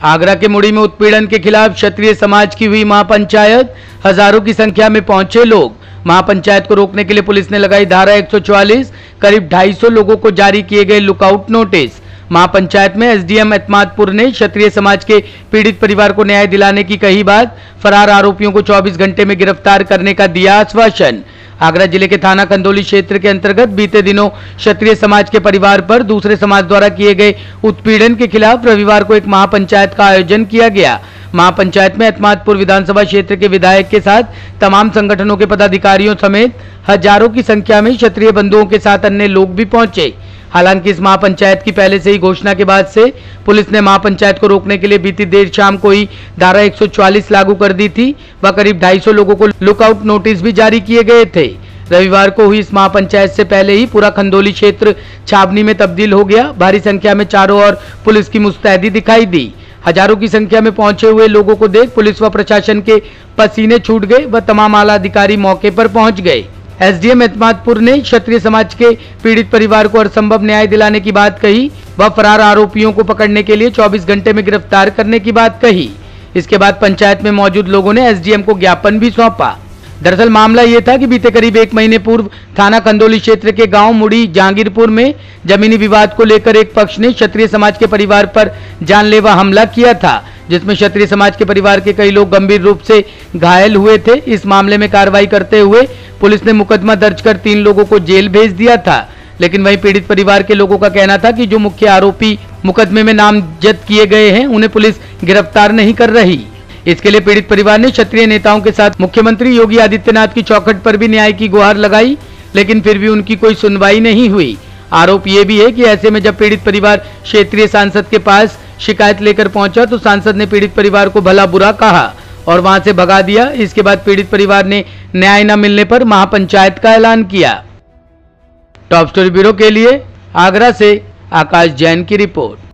आगरा के मुड़ी में उत्पीड़न के खिलाफ क्षत्रिय समाज की हुई महापंचायत, हज़ारों की संख्या में पहुँचे लोग। महापंचायत को रोकने के लिए पुलिस ने लगाई धारा 144 करीब 250 लोगों को जारी किए गए लुकआउट नोटिस। महापंचायत में एसडीएम एतमादपुर ने क्षत्रिय समाज के पीड़ित परिवार को न्याय दिलाने की कही बात, फरार आरोपियों को 24 घंटे में गिरफ़्तार करने का दिया आश्वासन। आगरा ज़िले के थाना कंदोली क्षेत्र के अंतर्गत बीते दिनों क्षत्रिय समाज के परिवार पर दूसरे समाज द्वारा किए गए उत्पीड़न के खिलाफ रविवार को एक महापंचायत का आयोजन किया गया। महापंचायत में अतमादपुर विधानसभा क्षेत्र के विधायक के साथ तमाम संगठनों के पदाधिकारियों समेत हज़ारों की संख्या में क्षत्रिय बंधुओं के साथ अन्य लोग भी पहुँचे। हालाँकि इस महापंचायत की पहले से ही घोषणा के बाद से पुलिस ने महापंचायत को रोकने के लिए बीती देर शाम को ही धारा 144 लागू कर दी थी व करीब 250 लोगों को लुकआउट नोटिस भी जारी किए गए थे। रविवार को हुई इस महापंचायत से पहले ही पूरा खंदोली क्षेत्र छावनी में तब्दील हो गया। भारी संख्या में चारों ओर पुलिस की मुस्तैदी दिखाई दी। हज़ारों की संख्या में पहुँचे हुए लोगों को देख पुलिस व प्रशासन के पसीने छूट गए व तमाम आला अधिकारी मौके पर पहुँच गए। एसडीएम एतमादपुर ने क्षत्रिय समाज के पीड़ित परिवार को हर न्याय दिलाने की बात कही व फरार आरोपियों को पकड़ने के लिए 24 घंटे में गिरफ़्तार करने की बात कही। इसके बाद पंचायत में मौजूद लोगों ने एसडीएम को ज्ञापन भी सौंपा। दरअसल मामला ये था कि बीते करीब एक महीने पूर्व थाना कंदोली क्षेत्र के गाँव मुड़ी जहांगीरपुर में जमीनी विवाद को लेकर एक पक्ष ने क्षत्रिय समाज के परिवार पर जानलेवा हमला किया था, जिसमें क्षत्रिय समाज के परिवार के कई लोग गंभीर रूप से घायल हुए थे। इस मामले में कार्रवाई करते हुए पुलिस ने मुकदमा दर्ज कर तीन लोगों को जेल भेज दिया था। लेकिन वही पीड़ित परिवार के लोगों का कहना था कि जो मुख्य आरोपी मुकदमे में नामजद किए गए हैं, उन्हें पुलिस गिरफ़्तार नहीं कर रही। इसके लिए पीड़ित परिवार ने क्षत्रिय नेताओं के साथ मुख्यमंत्री योगी आदित्यनाथ की चौखट पर भी न्याय की गुहार लगाई, लेकिन फिर भी उनकी कोई सुनवाई नहीं हुई। आरोप ये भी है कि ऐसे में जब पीड़ित परिवार क्षेत्रीय सांसद के पास शिकायत लेकर पहुँचा तो सांसद ने पीड़ित परिवार को भला बुरा कहा। और वहाँ से भगा दिया। इसके बाद पीड़ित परिवार ने न्याय न मिलने पर महापंचायत का ऐलान किया। टॉप स्टोरी ब्यूरो के लिए आगरा से आकाश जैन की रिपोर्ट।